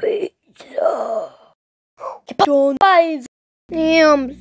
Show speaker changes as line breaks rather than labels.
Pizza. John Five. yams.